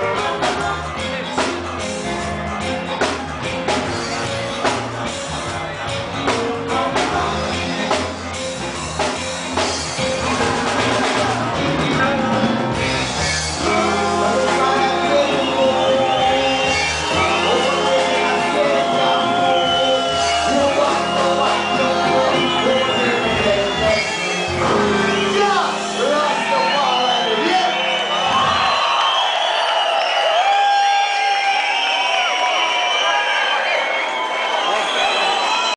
I'm